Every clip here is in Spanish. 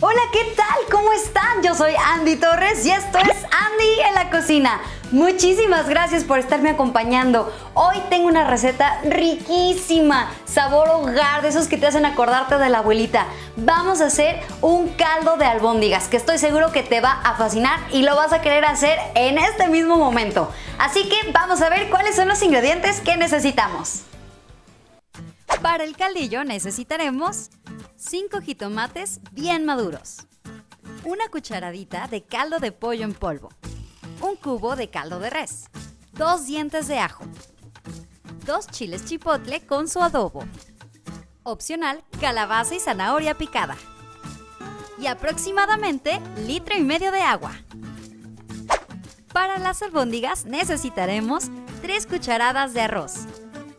Hola, ¿qué tal? ¿Cómo están? Yo soy Andy Torres y esto es Andy en la cocina. Muchísimas gracias por estarme acompañando. Hoy tengo una receta riquísima, sabor hogar, de esos que te hacen acordarte de la abuelita. Vamos a hacer un caldo de albóndigas que estoy seguro que te va a fascinar y lo vas a querer hacer en este mismo momento. Así que vamos a ver cuáles son los ingredientes que necesitamos. Para el caldillo necesitaremos 5 jitomates bien maduros, una cucharadita de caldo de pollo en polvo, un cubo de caldo de res, dos dientes de ajo, dos chiles chipotle con su adobo, opcional calabaza y zanahoria picada y aproximadamente litro y medio de agua. Para las albóndigas necesitaremos 3 cucharadas de arroz,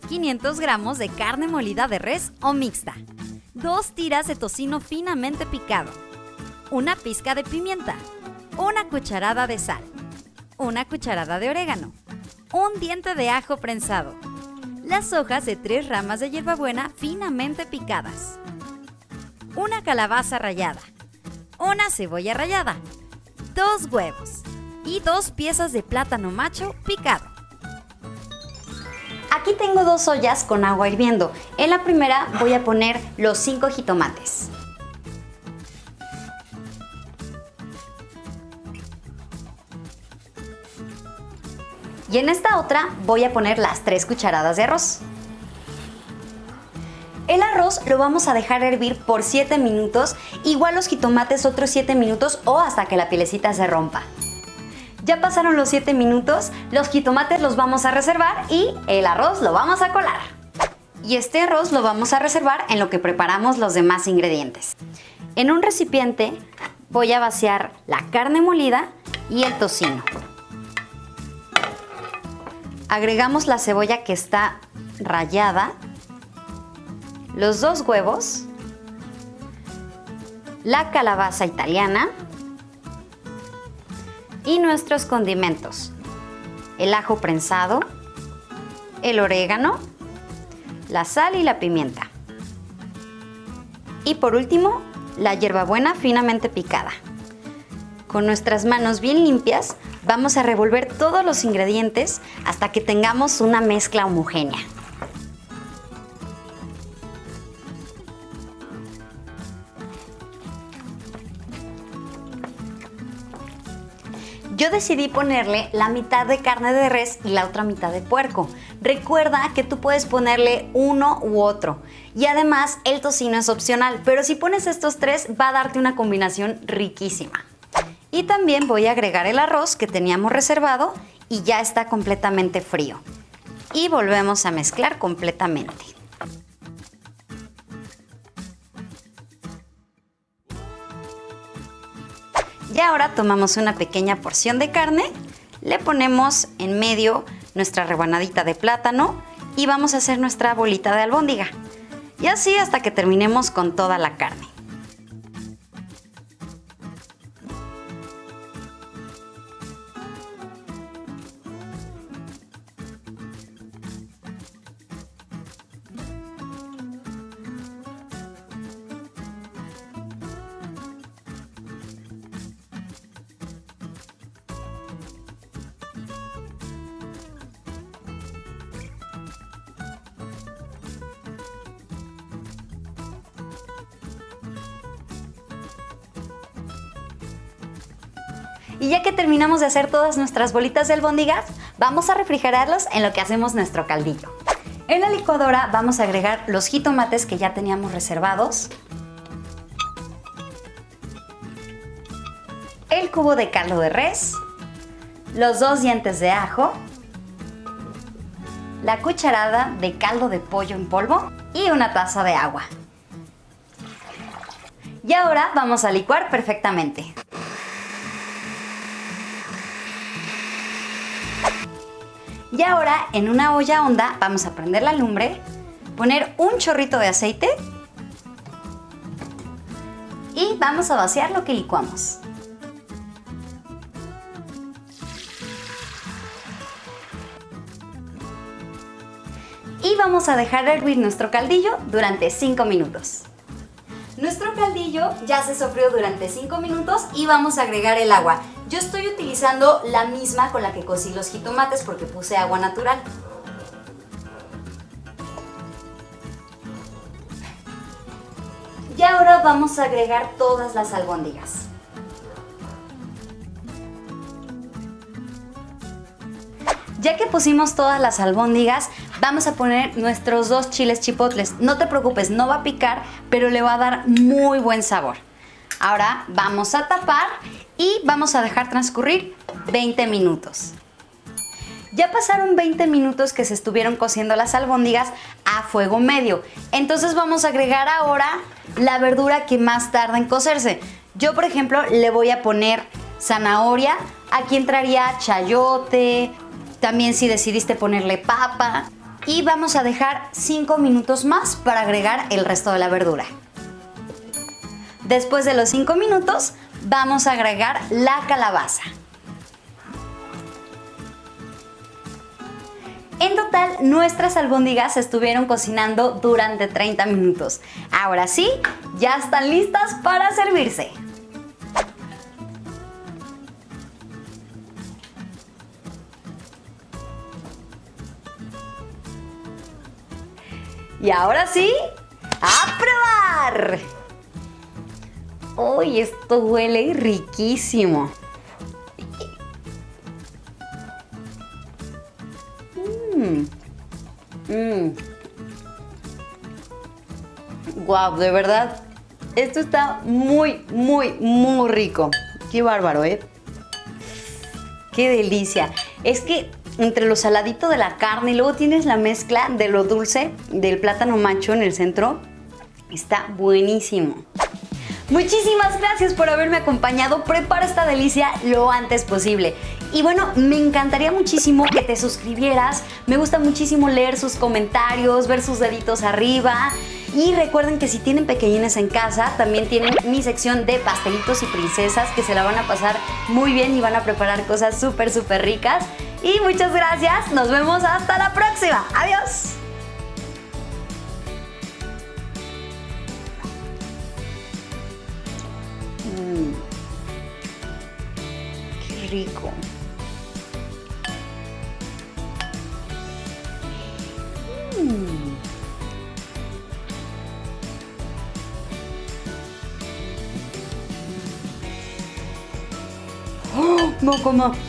500 gramos de carne molida de res o mixta, 2 tiras de tocino finamente picado, una pizca de pimienta, una cucharada de sal, una cucharada de orégano, un diente de ajo prensado, las hojas de tres ramas de hierbabuena finamente picadas, una calabaza rallada, una cebolla rallada, dos huevos. Y dos piezas de plátano macho picado. Aquí tengo dos ollas con agua hirviendo. En la primera voy a poner los 5 jitomates. Y en esta otra voy a poner las 3 cucharadas de arroz. El arroz lo vamos a dejar hervir por 7 minutos, igual los jitomates otros 7 minutos o hasta que la pielecita se rompa. Ya pasaron los 7 minutos, los jitomates los vamos a reservar y el arroz lo vamos a colar. Y este arroz lo vamos a reservar en lo que preparamos los demás ingredientes. En un recipiente voy a vaciar la carne molida y el tocino. Agregamos la cebolla que está rallada, los dos huevos, la calabaza italiana, y nuestros condimentos. El ajo prensado, el orégano, la sal y la pimienta. Y por último, la hierbabuena finamente picada. Con nuestras manos bien limpias, vamos a revolver todos los ingredientes hasta que tengamos una mezcla homogénea. Yo decidí ponerle la mitad de carne de res y la otra mitad de puerco. Recuerda que tú puedes ponerle uno u otro. Y además el tocino es opcional, pero si pones estos tres va a darte una combinación riquísima. Y también voy a agregar el arroz que teníamos reservado y ya está completamente frío. Y volvemos a mezclar completamente. Y ahora tomamos una pequeña porción de carne, le ponemos en medio nuestra rebanadita de plátano y vamos a hacer nuestra bolita de albóndiga. Y así hasta que terminemos con toda la carne. Y ya que terminamos de hacer todas nuestras bolitas de albóndigas, vamos a refrigerarlos en lo que hacemos nuestro caldillo. En la licuadora vamos a agregar los jitomates que ya teníamos reservados, el cubo de caldo de res, los dos dientes de ajo, la cucharada de caldo de pollo en polvo y una taza de agua. Y ahora vamos a licuar perfectamente. Y ahora en una olla honda vamos a prender la lumbre, poner un chorrito de aceite y vamos a vaciar lo que licuamos. Y vamos a dejar hervir nuestro caldillo durante 5 minutos. Nuestro caldillo ya se sofrió durante 5 minutos y vamos a agregar el agua. Yo estoy utilizando la misma con la que cocí los jitomates porque puse agua natural. Y ahora vamos a agregar todas las albóndigas. Ya que pusimos todas las albóndigas, vamos a poner nuestros dos chiles chipotles. No te preocupes, no va a picar, pero le va a dar muy buen sabor. Ahora vamos a tapar y vamos a dejar transcurrir 20 minutos. Ya pasaron 20 minutos que se estuvieron cociendo las albóndigas a fuego medio. Entonces vamos a agregar ahora la verdura que más tarda en cocerse. Yo, por ejemplo, le voy a poner zanahoria. Aquí entraría chayote, también si decidiste ponerle papa. Y vamos a dejar 5 minutos más para agregar el resto de la verdura. Después de los 5 minutos, vamos a agregar la calabaza. En total, nuestras albóndigas estuvieron cocinando durante 30 minutos. Ahora sí, ya están listas para servirse. Y ahora sí, ¡a probar! ¡Uy, esto huele riquísimo! Mmm. Mmm. Wow, de verdad. Esto está muy, muy, muy rico. Qué bárbaro, ¿eh? Qué delicia. Es que entre lo saladito de la carne y luego tienes la mezcla de lo dulce del plátano macho en el centro. Está buenísimo. Muchísimas gracias por haberme acompañado. Prepara esta delicia lo antes posible. Y bueno, me encantaría muchísimo que te suscribieras. Me gusta muchísimo leer sus comentarios, ver sus deditos arriba. Y recuerden que si tienen pequeñines en casa, también tienen mi sección de pastelitos y princesas que se la van a pasar muy bien y van a preparar cosas súper, súper ricas. Y muchas gracias. Nos vemos hasta la próxima. Adiós. Rico. Mm. ¡Oh! No como.